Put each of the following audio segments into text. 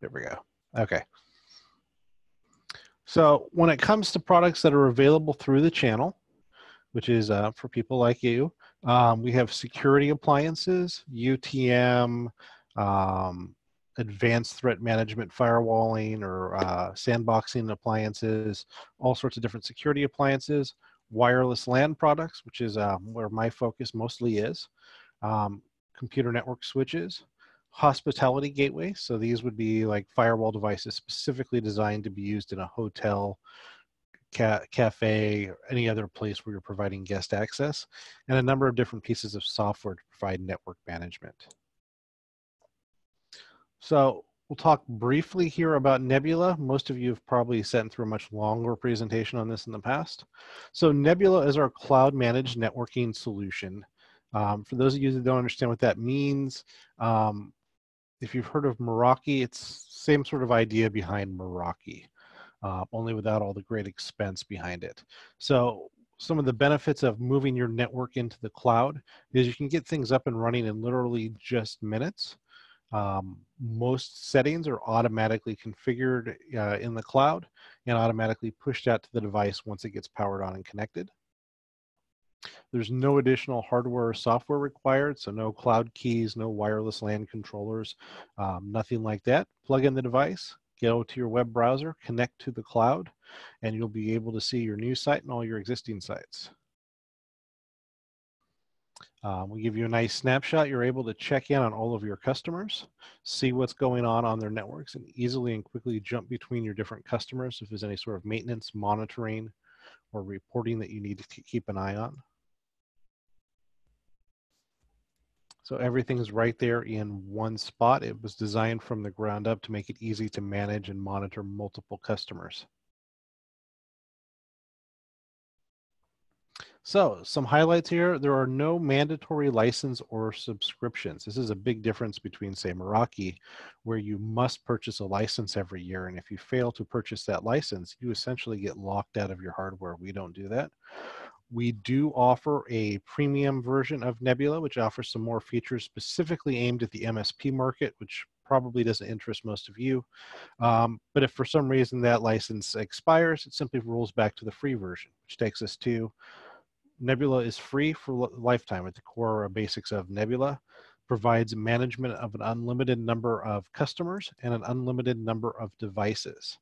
There we go. Okay. So when it comes to products that are available through the channel, which is uh, for people like you, um, we have security appliances, UTM, um, advanced threat management firewalling or uh, sandboxing appliances, all sorts of different security appliances, wireless LAN products, which is uh, where my focus mostly is, um, computer network switches, hospitality gateways. So these would be like firewall devices specifically designed to be used in a hotel, ca- cafe, or any other place where you're providing guest access, and a number of different pieces of software to provide network management. So we'll talk briefly here about Nebula. Most of you have probably sat through a much longer presentation on this in the past. So Nebula is our cloud managed networking solution. Um, for those of you that don't understand what that means, um, if you've heard of Meraki, it's same sort of idea behind Meraki, uh, only without all the great expense behind it. So some of the benefits of moving your network into the cloud is you can get things up and running in literally just minutes. Um, most settings are automatically configured uh, in the cloud and automatically pushed out to the device once it gets powered on and connected. There's no additional hardware or software required, so no cloud keys, no wireless LAN controllers, um, nothing like that. Plug in the device, go to your web browser, connect to the cloud, and you'll be able to see your new site and all your existing sites. Um, we give you a nice snapshot. You're able to check in on all of your customers, see what's going on on their networks, and easily and quickly jump between your different customers if there's any sort of maintenance, monitoring, or reporting that you need to keep an eye on. So everything's right there in one spot. It was designed from the ground up to make it easy to manage and monitor multiple customers. So some highlights here, there are no mandatory license or subscriptions. This is a big difference between say Meraki, where you must purchase a license every year. And if you fail to purchase that license, you essentially get locked out of your hardware. We don't do that. We do offer a premium version of Nebula, which offers some more features specifically aimed at the MSP market, which probably doesn't interest most of you. Um, but if for some reason that license expires, it simply rolls back to the free version, which takes us to Nebula is free for lifetime at the core basics of Nebula provides management of an unlimited number of customers and an unlimited number of devices.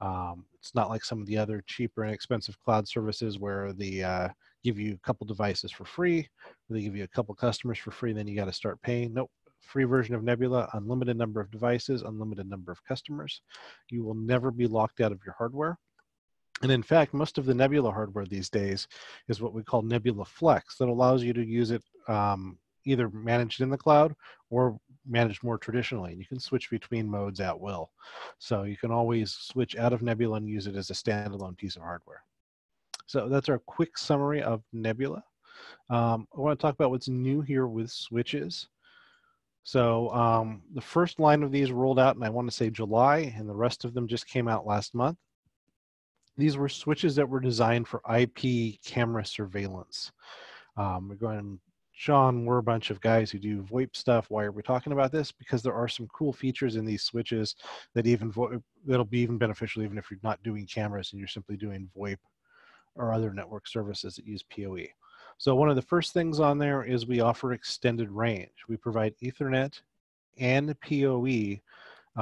Um, it's not like some of the other cheaper and expensive cloud services where they uh, give you a couple devices for free, they give you a couple customers for free, then you got to start paying. Nope, free version of Nebula, unlimited number of devices, unlimited number of customers. You will never be locked out of your hardware. And in fact, most of the Nebula hardware these days is what we call Nebula Flex that allows you to use it um, either managed in the cloud or managed more traditionally. You can switch between modes at will. So you can always switch out of Nebula and use it as a standalone piece of hardware. So that's our quick summary of Nebula. Um, I want to talk about what's new here with switches. So um, the first line of these rolled out, and I want to say July, and the rest of them just came out last month. These were switches that were designed for IP camera surveillance. Um, we're going Shawn, we're a bunch of guys who do VoIP stuff. Why are we talking about this? Because there are some cool features in these switches that even VoIP, that'll be even beneficial even if you're not doing cameras and you're simply doing VoIP or other network services that use PoE. So one of the first things on there is we offer extended range. We provide Ethernet and PoE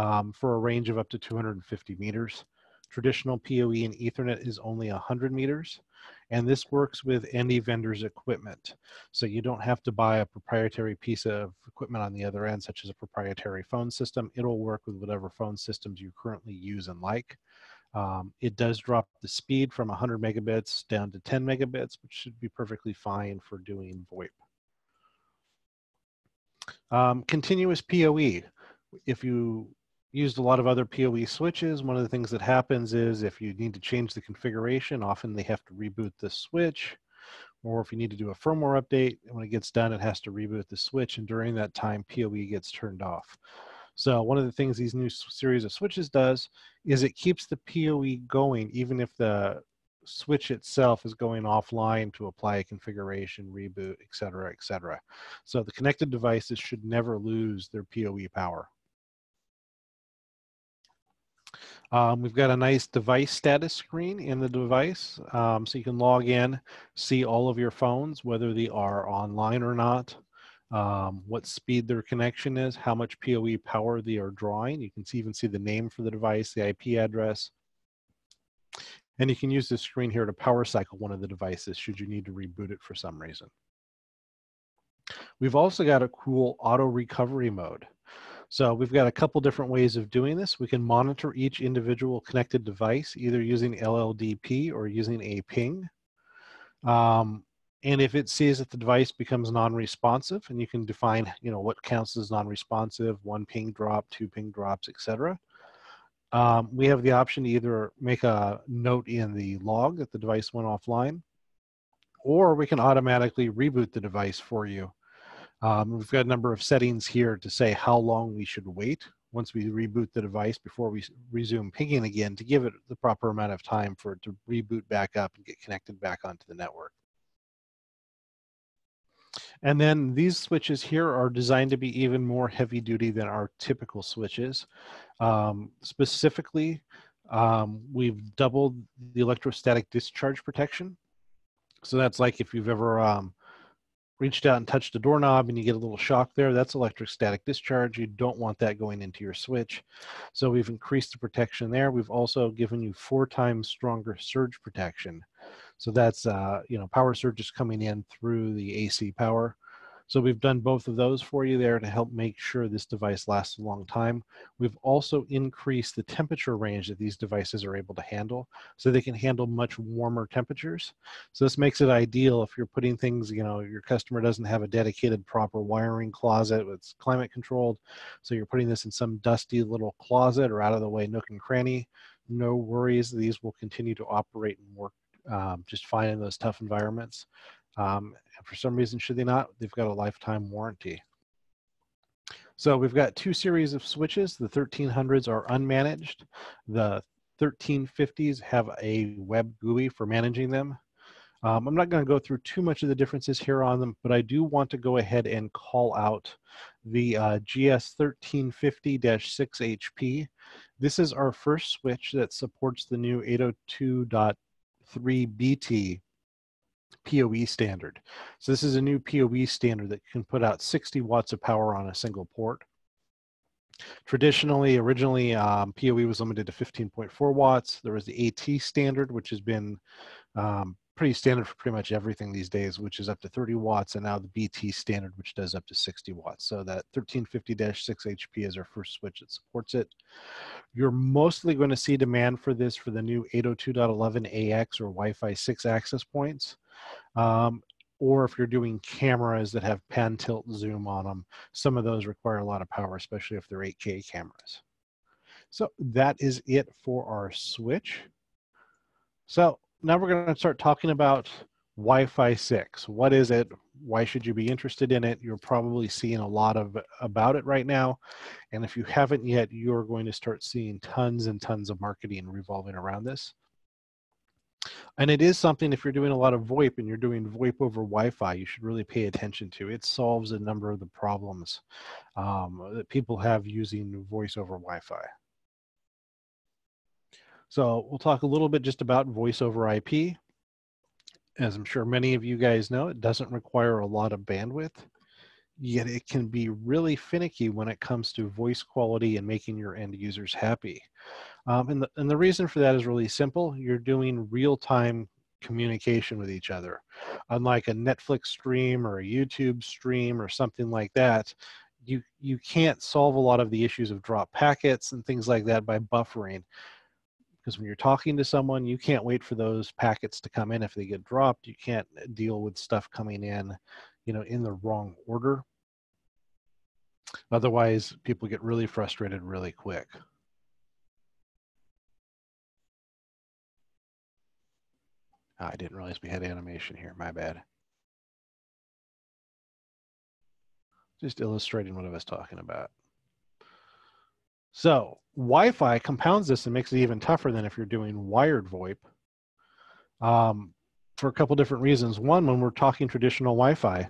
um, for a range of up to 250 meters. Traditional PoE and Ethernet is only 100 meters. And this works with any vendor's equipment. So you don't have to buy a proprietary piece of equipment on the other end, such as a proprietary phone system. It'll work with whatever phone systems you currently use and like. Um, it does drop the speed from 100 megabits down to 10 megabits, which should be perfectly fine for doing VoIP. Um, continuous PoE. If you used a lot of other PoE switches. One of the things that happens is if you need to change the configuration, often they have to reboot the switch. Or if you need to do a firmware update, when it gets done, it has to reboot the switch. And during that time, PoE gets turned off. So one of the things these new series of switches does is it keeps the PoE going even if the switch itself is going offline to apply a configuration, reboot, et cetera, et cetera. So the connected devices should never lose their PoE power. Um, we've got a nice device status screen in the device, um, so you can log in, see all of your phones, whether they are online or not, um, what speed their connection is, how much PoE power they are drawing. You can see, even see the name for the device, the IP address. And you can use this screen here to power cycle one of the devices should you need to reboot it for some reason. We've also got a cool auto recovery mode. So we've got a couple different ways of doing this. We can monitor each individual connected device, either using LLDP or using a ping. Um, and if it sees that the device becomes non-responsive, and you can define, you know, what counts as non-responsive, one ping drop, two ping drops, etc. Um, we have the option to either make a note in the log that the device went offline, or we can automatically reboot the device for you. Um, we've got a number of settings here to say how long we should wait once we reboot the device before we resume pinging again to give it the proper amount of time for it to reboot back up and get connected back onto the network. And then these switches here are designed to be even more heavy duty than our typical switches. Um, specifically, um, we've doubled the electrostatic discharge protection. So that's like if you've ever um, reached out and touched a doorknob and you get a little shock there, that's electrostatic discharge. You don't want that going into your switch. So we've increased the protection there. We've also given you four times stronger surge protection. So that's, uh, you know, power surges coming in through the AC power. So we've done both of those for you there to help make sure this device lasts a long time. We've also increased the temperature range that these devices are able to handle so they can handle much warmer temperatures. So this makes it ideal if you're putting things, you know, your customer doesn't have a dedicated proper wiring closet that's climate controlled. So you're putting this in some dusty little closet or out of the way nook and cranny. No worries, these will continue to operate and work um, just fine in those tough environments. Um, and for some reason, should they not, they've got a lifetime warranty. So we've got two series of switches. The 1300s are unmanaged. The 1350s have a web GUI for managing them. Um, I'm not going to go through too much of the differences here on them, but I do want to go ahead and call out the uh, GS 1350-6HP. This is our first switch that supports the new 802.3BT PoE standard. So this is a new PoE standard that can put out 60 watts of power on a single port. Traditionally, originally, um, PoE was limited to 15.4 watts. There was the AT standard, which has been um, pretty standard for pretty much everything these days, which is up to 30 watts, and now the BT standard, which does up to 60 watts. So that 1350-6 HP is our first switch that supports it. You're mostly going to see demand for this for the new 802.11ax or Wi-Fi 6 access points. Um, or if you're doing cameras that have pan tilt zoom on them, some of those require a lot of power, especially if they're 8K cameras. So that is it for our switch. So now we're going to start talking about Wi-Fi 6. What is it? Why should you be interested in it? You're probably seeing a lot of about it right now. And if you haven't yet, you're going to start seeing tons and tons of marketing revolving around this. And it is something, if you're doing a lot of VoIP and you're doing VoIP over Wi-Fi, you should really pay attention to. It solves a number of the problems um, that people have using voice over Wi-Fi. So we'll talk a little bit just about voice over IP. As I'm sure many of you guys know, it doesn't require a lot of bandwidth, yet it can be really finicky when it comes to voice quality and making your end users happy. Um, and, the, and the reason for that is really simple. You're doing real-time communication with each other. Unlike a Netflix stream or a YouTube stream or something like that, you, you can't solve a lot of the issues of drop packets and things like that by buffering. Because when you're talking to someone, you can't wait for those packets to come in if they get dropped. You can't deal with stuff coming in, you know, in the wrong order. Otherwise, people get really frustrated really quick. Oh, I didn't realize we had animation here. My bad. Just illustrating what I was talking about. So Wi-Fi compounds this and makes it even tougher than if you're doing wired VoIP um, for a couple different reasons. One, when we're talking traditional Wi-Fi,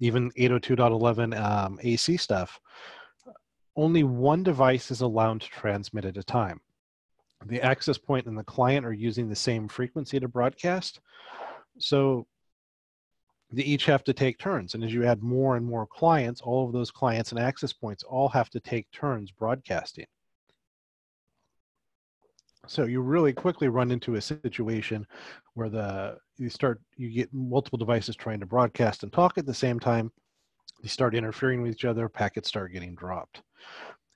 even 802.11 um, AC stuff, only one device is allowed to transmit at a time. the access point and the client are using the same frequency to broadcast. So they each have to take turns. And as you add more and more clients, all of those clients and access points all have to take turns broadcasting. So you really quickly run into a situation where the you start you get multiple devices trying to broadcast and talk at the same time. They start interfering with each other, packets start getting dropped.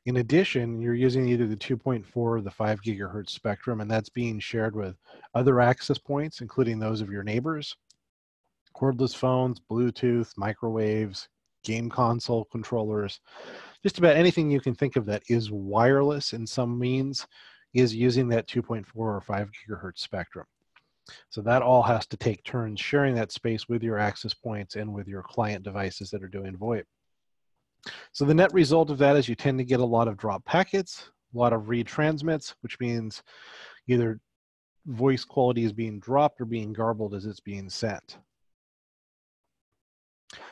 In addition, you're using either the 2.4 or the 5 gigahertz spectrum, and that's being shared with other access points, including those of your neighbors cordless phones, Bluetooth, microwaves, game console controllers, just about anything you can think of that is wireless in some means is using that 2.4 or 5 gigahertz spectrum. So that all has to take turns sharing that space with your access points and with your client devices that are doing VoIP. So the net result of that is you tend to get a lot of drop packets, a lot of retransmits, which means either voice quality is being dropped or being garbled as it's being sent.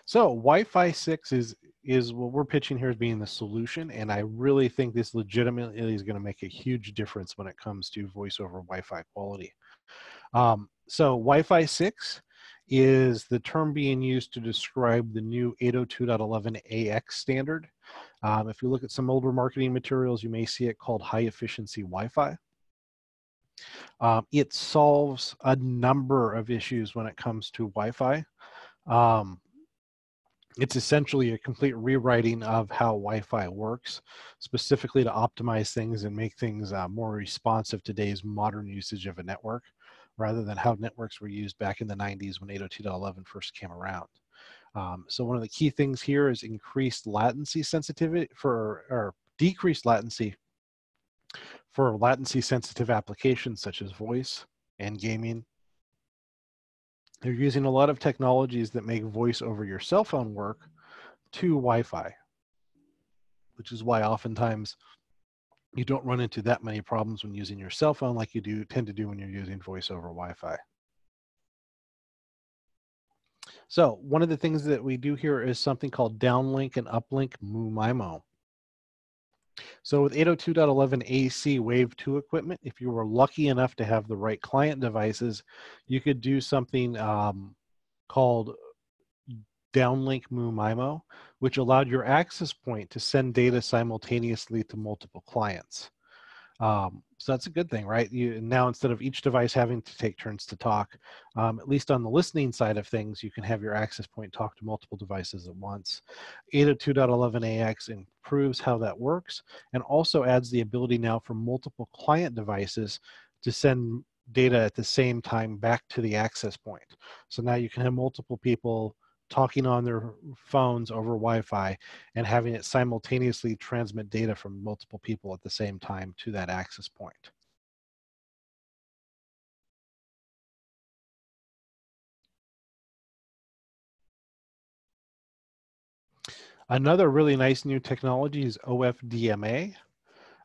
So Wi-Fi 6 is is what we're pitching here as being the solution, and I really think this legitimately is going to make a huge difference when it comes to voice over Wi-Fi quality. Um, so Wi-Fi 6 is the term being used to describe the new 802.11ax standard. Um, if you look at some older marketing materials, you may see it called high efficiency Wi-Fi. Um, it solves a number of issues when it comes to Wi-Fi. Um, it's essentially a complete rewriting of how Wi-Fi works, specifically to optimize things and make things uh, more responsive to today's modern usage of a network, rather than how networks were used back in the 90s when 802.11 first came around. Um, so one of the key things here is increased latency sensitivity for, or decreased latency for latency sensitive applications such as voice and gaming they're using a lot of technologies that make voice over your cell phone work to Wi-Fi, which is why oftentimes you don't run into that many problems when using your cell phone like you do tend to do when you're using voice over Wi-Fi. So one of the things that we do here is something called downlink and uplink MU-MIMO. So with 802.11 AC Wave 2 equipment, if you were lucky enough to have the right client devices, you could do something um, called downlink MU-MIMO, which allowed your access point to send data simultaneously to multiple clients. Um, so that's a good thing, right? You now instead of each device having to take turns to talk, um, at least on the listening side of things, you can have your access point talk to multiple devices at once. 802.11ax improves how that works and also adds the ability now for multiple client devices to send data at the same time back to the access point. So now you can have multiple people talking on their phones over Wi-Fi and having it simultaneously transmit data from multiple people at the same time to that access point. Another really nice new technology is OFDMA.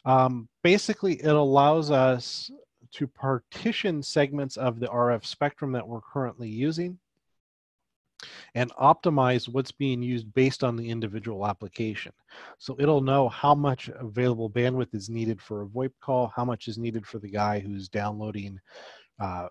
Um, basically, it allows us to partition segments of the RF spectrum that we're currently using and optimize what's being used based on the individual application. So it'll know how much available bandwidth is needed for a VoIP call, how much is needed for the guy who's downloading uh,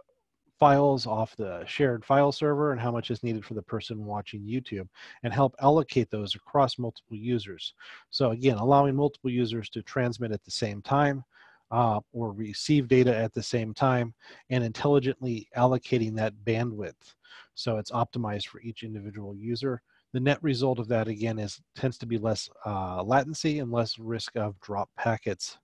files off the shared file server and how much is needed for the person watching YouTube and help allocate those across multiple users. So again, allowing multiple users to transmit at the same time uh, or receive data at the same time and intelligently allocating that bandwidth so it's optimized for each individual user. The net result of that again is tends to be less uh, latency and less risk of drop packets.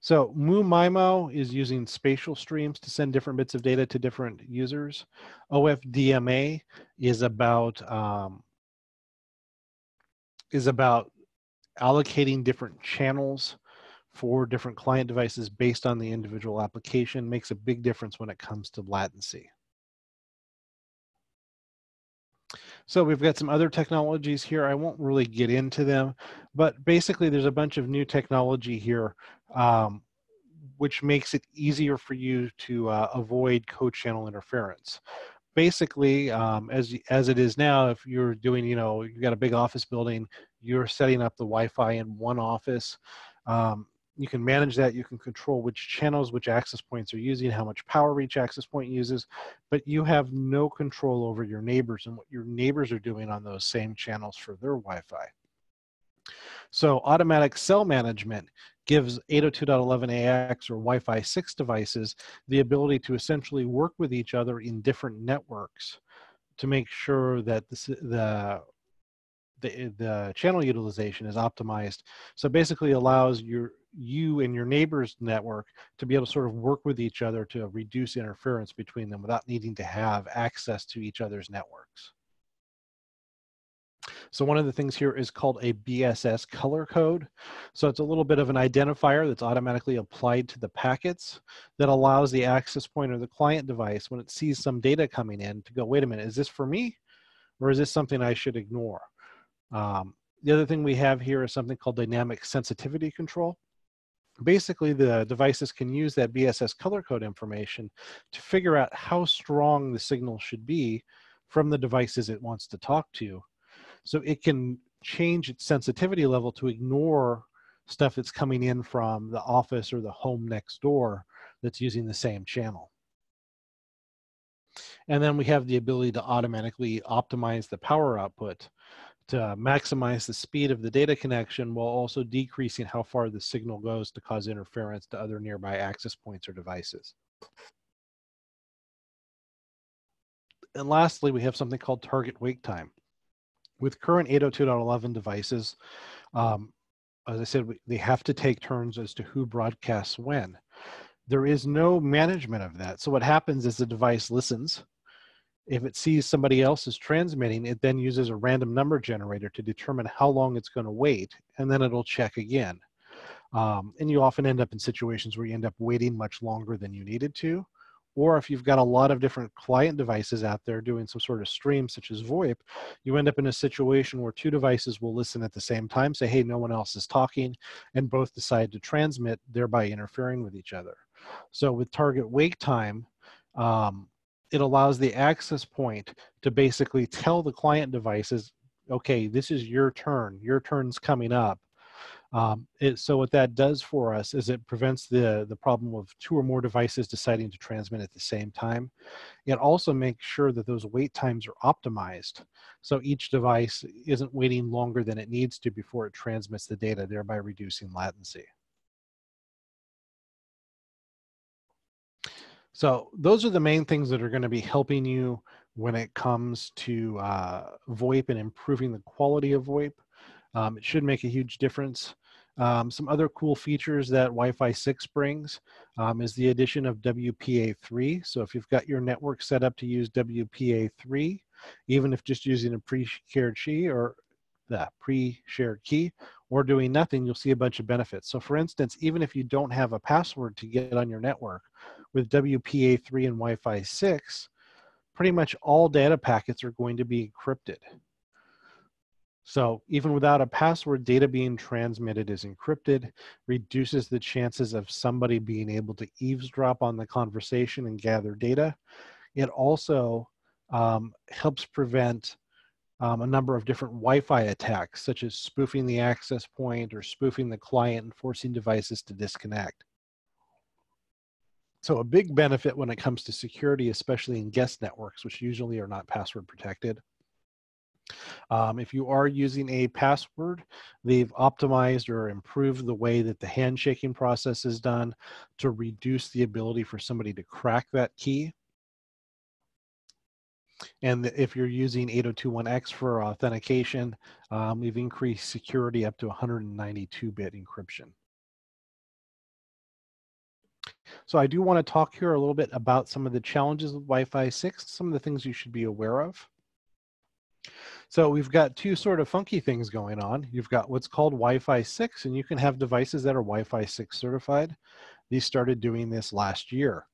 So MU-MIMO is using spatial streams to send different bits of data to different users. OFDMA is about um, is about allocating different channels for different client devices based on the individual application makes a big difference when it comes to latency. So we've got some other technologies here. I won't really get into them, but basically there's a bunch of new technology here um, which makes it easier for you to uh, avoid co-channel interference. Basically, um, as as it is now, if you're doing, you know, you've got a big office building, you're setting up the Wi-Fi in one office Um, you can manage that. You can control which channels, which access points are using, how much power each access point uses, but you have no control over your neighbors and what your neighbors are doing on those same channels for their Wi-Fi. So automatic cell management gives 802.11ax or Wi-Fi 6 devices the ability to essentially work with each other in different networks to make sure that the, the the, eh, the channel utilization is optimized. So basically allows your you and your neighbor's network to be able to sort of work with each other to reduce interference between them without needing to have access to each other's networks. So one of the things here is called a BSS color code. So it's a little bit of an identifier that's automatically applied to the packets that allows the access point or the client device when it sees some data coming in to go, wait a minute, is this for me? Or is this something I should ignore? Um, the other thing we have here is something called dynamic sensitivity control. Basically, the devices can use that BSS color code information to figure out how strong the signal should be from the devices it wants to talk to. So it can change its sensitivity level to ignore stuff that's coming in from the office or the home next door that's using the same channel. And then we have the ability to automatically optimize the power output to maximize the speed of the data connection while also decreasing how far the signal goes to cause interference to other nearby access points or devices. And lastly, we have something called target wake time. With current 802.11 devices, um, as I said, we, they have to take turns as to who broadcasts when. There is no management of that. So what happens is the device listens if it sees somebody else is transmitting, it then uses a random number generator to determine how long it's going to wait, and then it'll check again. Um, and you often end up in situations where you end up waiting much longer than you needed to. Or if you've got a lot of different client devices out there doing some sort of stream, such as VoIP, you end up in a situation where two devices will listen at the same time, say, hey, no one else is talking, and both decide to transmit, thereby interfering with each other. So with target wake time, um, it allows the access point to basically tell the client devices, okay, this is your turn. Your turn's coming up. Um, it, so what that does for us is it prevents the, the problem of two or more devices deciding to transmit at the same time. It also makes sure that those wait times are optimized. So each device isn't waiting longer than it needs to before it transmits the data, thereby reducing latency. So those are the main things that are going to be helping you when it comes to uh, VoIP and improving the quality of VoIP. Um, it should make a huge difference. Um, some other cool features that Wi-Fi 6 brings um, is the addition of WPA3. So if you've got your network set up to use WPA3, even if just using a pre-shared key or the pre-shared key or doing nothing, you'll see a bunch of benefits. So for instance, even if you don't have a password to get on your network, with WPA3 and Wi-Fi 6, pretty much all data packets are going to be encrypted. So even without a password, data being transmitted is encrypted, reduces the chances of somebody being able to eavesdrop on the conversation and gather data. It also um, helps prevent um, a number of different Wi-Fi attacks, such as spoofing the access point or spoofing the client and forcing devices to disconnect. So a big benefit when it comes to security, especially in guest networks, which usually are not password protected. Um, if you are using a password, they've optimized or improved the way that the handshaking process is done to reduce the ability for somebody to crack that key. And if you're using 8021X for authentication, um, we've increased security up to 192-bit encryption. So I do want to talk here a little bit about some of the challenges with Wi-Fi 6, some of the things you should be aware of. So we've got two sort of funky things going on. You've got what's called Wi-Fi 6, and you can have devices that are Wi-Fi 6 certified. These started doing this last year.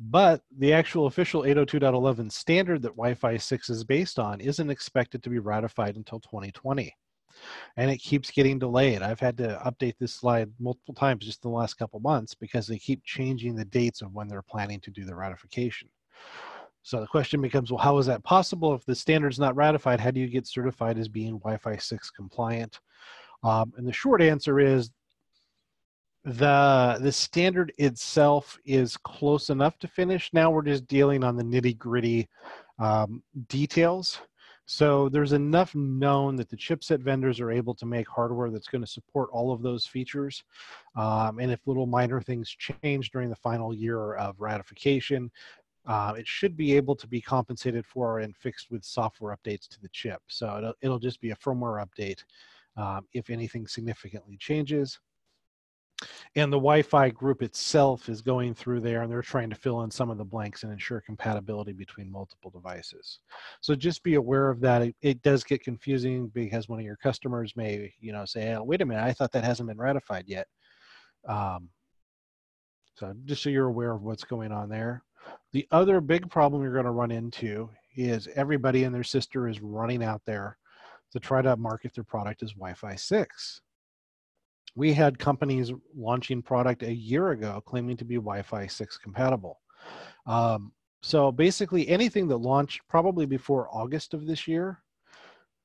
But the actual official 802.11 standard that Wi-Fi 6 is based on isn't expected to be ratified until 2020 and it keeps getting delayed. I've had to update this slide multiple times just in the last couple months because they keep changing the dates of when they're planning to do the ratification. So the question becomes, well, how is that possible? If the standard's not ratified, how do you get certified as being Wi-Fi 6 compliant? Um, and the short answer is the the standard itself is close enough to finish. Now we're just dealing on the nitty gritty um, details. So there's enough known that the chipset vendors are able to make hardware that's going to support all of those features. Um, and if little minor things change during the final year of ratification, uh, it should be able to be compensated for and fixed with software updates to the chip. So it'll, it'll just be a firmware update um, if anything significantly changes and the Wi-Fi group itself is going through there and they're trying to fill in some of the blanks and ensure compatibility between multiple devices. So just be aware of that. It, it does get confusing because one of your customers may, you know, say, oh, wait a minute, I thought that hasn't been ratified yet. Um, so just so you're aware of what's going on there. The other big problem you're going to run into is everybody and their sister is running out there to try to market their product as Wi-Fi 6 we had companies launching product a year ago claiming to be Wi-Fi 6 compatible. Um, so basically, anything that launched probably before August of this year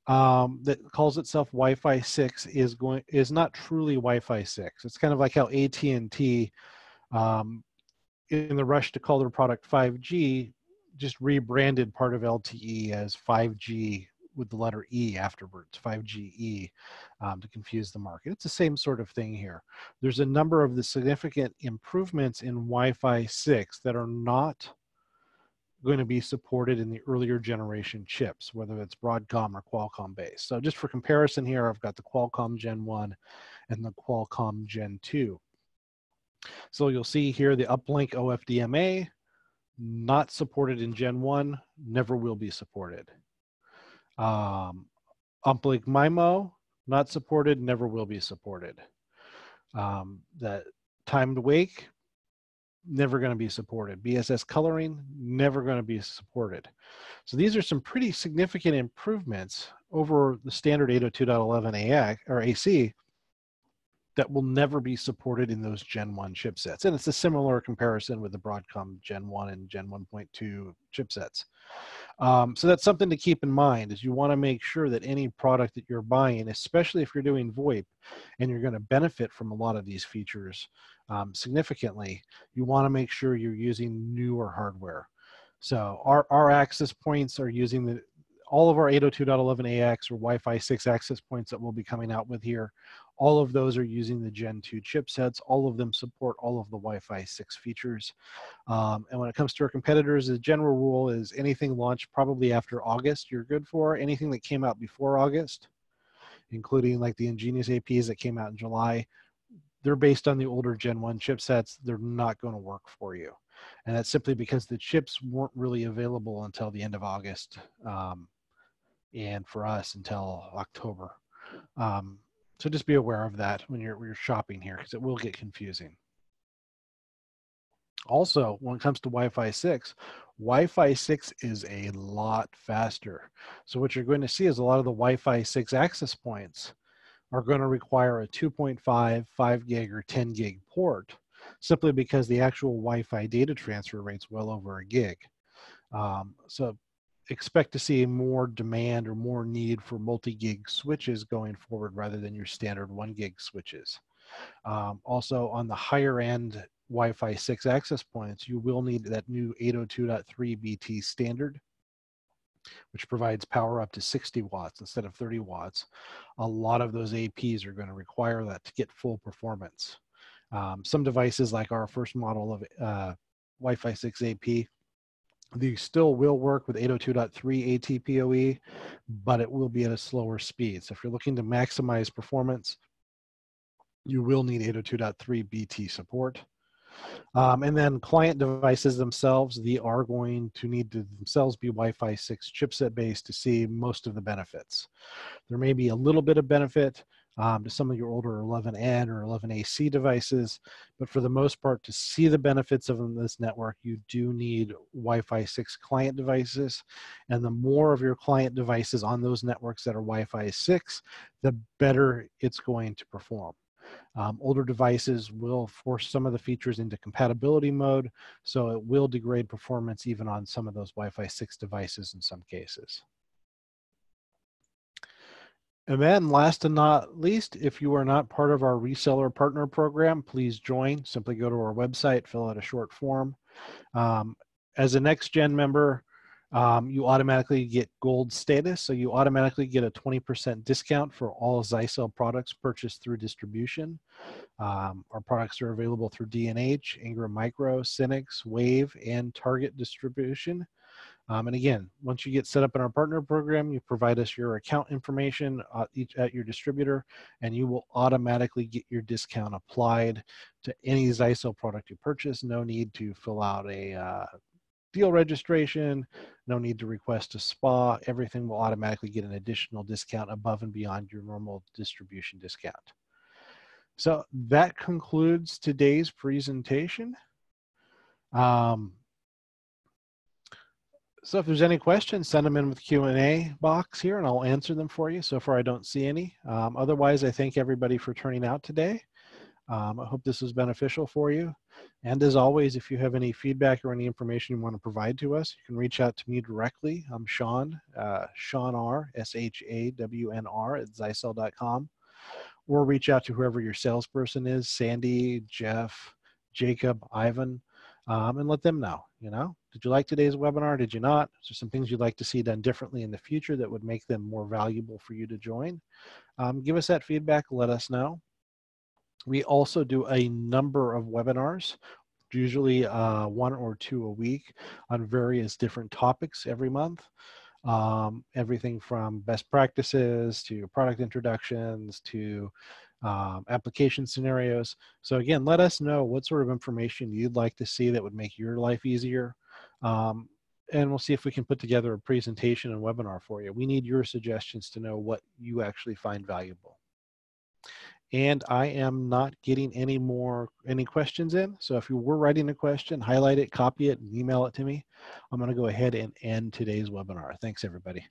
um, that calls itself Wi-Fi 6 is going is not truly Wi-Fi 6. It's kind of like how AT&T, um, in the rush to call their product 5G, just rebranded part of LTE as 5G with the letter E afterwards, 5GE, um, to confuse the market. It's the same sort of thing here. There's a number of the significant improvements in Wi-Fi 6 that are not going to be supported in the earlier generation chips, whether it's Broadcom or Qualcomm based. So just for comparison here, I've got the Qualcomm Gen 1 and the Qualcomm Gen 2. So you'll see here the uplink OFDMA, not supported in Gen 1, never will be supported. Um, Uplink MIMO, not supported, never will be supported. Um, that timed wake, never going to be supported. BSS coloring, never going to be supported. So these are some pretty significant improvements over the standard 802.11 or AC that will never be supported in those Gen 1 chipsets. And it's a similar comparison with the Broadcom Gen 1 and Gen 1.2 chipsets. Um, so that's something to keep in mind is you want to make sure that any product that you're buying, especially if you're doing VoIP and you're going to benefit from a lot of these features um, significantly, you want to make sure you're using newer hardware. So our, our access points are using the, all of our 802.11ax or Wi-Fi 6 access points that we'll be coming out with here all of those are using the Gen 2 chipsets. All of them support all of the Wi-Fi 6 features. Um, and when it comes to our competitors, the general rule is anything launched probably after August, you're good for. Anything that came out before August, including like the EnGenius APs that came out in July, they're based on the older Gen 1 chipsets. They're not going to work for you. And that's simply because the chips weren't really available until the end of August. Um, and for us until October. Um, so just be aware of that when you're, when you're shopping here because it will get confusing. Also, when it comes to Wi-Fi 6, Wi-Fi 6 is a lot faster. So what you're going to see is a lot of the Wi-Fi 6 access points are going to require a 2.5, 5 gig, or 10 gig port simply because the actual Wi-Fi data transfer rate's well over a gig. Um, so expect to see more demand or more need for multi-gig switches going forward rather than your standard one gig switches. Um, also on the higher end Wi-Fi 6 access points, you will need that new 802.3 BT standard, which provides power up to 60 watts instead of 30 watts. A lot of those APs are going to require that to get full performance. Um, some devices like our first model of uh, Wi-Fi 6 AP these still will work with 802.3 ATPoE, but it will be at a slower speed. So if you're looking to maximize performance, you will need 802.3 BT support. Um, and then client devices themselves, they are going to need to themselves be Wi-Fi 6 chipset based to see most of the benefits. There may be a little bit of benefit um, to some of your older 11N or 11AC devices. But for the most part, to see the benefits of this network, you do need Wi-Fi 6 client devices. And the more of your client devices on those networks that are Wi-Fi 6, the better it's going to perform. Um, older devices will force some of the features into compatibility mode, so it will degrade performance even on some of those Wi-Fi 6 devices in some cases. And then last and not least, if you are not part of our reseller partner program, please join. Simply go to our website, fill out a short form. Um, as a next gen member, um, you automatically get gold status. So you automatically get a 20% discount for all Zyxel products purchased through distribution. Um, our products are available through D&H, Ingram Micro, Synnex, Wave, and Target distribution. Um, and again, once you get set up in our partner program, you provide us your account information uh, each, at your distributor, and you will automatically get your discount applied to any Zyxel product you purchase. No need to fill out a uh, deal registration, no need to request a SPA. Everything will automatically get an additional discount above and beyond your normal distribution discount. So that concludes today's presentation. Um, so if there's any questions, send them in with Q&A box here and I'll answer them for you. So far I don't see any. Um, otherwise, I thank everybody for turning out today. Um, I hope this was beneficial for you. And as always, if you have any feedback or any information you want to provide to us, you can reach out to me directly. I'm Shawn, uh, Shawn R, S-H-A-W-N-R at Zyxel.com. Or reach out to whoever your salesperson is, Sandy, Jeff, Jacob, Ivan, um, and let them know, you know, did you like today's webinar? Did you not? Is there some things you'd like to see done differently in the future that would make them more valuable for you to join? Um, give us that feedback, let us know. We also do a number of webinars, usually uh, one or two a week on various different topics every month. Um, everything from best practices to product introductions to um, application scenarios. So again, let us know what sort of information you'd like to see that would make your life easier. Um, and we'll see if we can put together a presentation and webinar for you. We need your suggestions to know what you actually find valuable. And I am not getting any more, any questions in. So if you were writing a question, highlight it, copy it, and email it to me. I'm gonna go ahead and end today's webinar. Thanks everybody.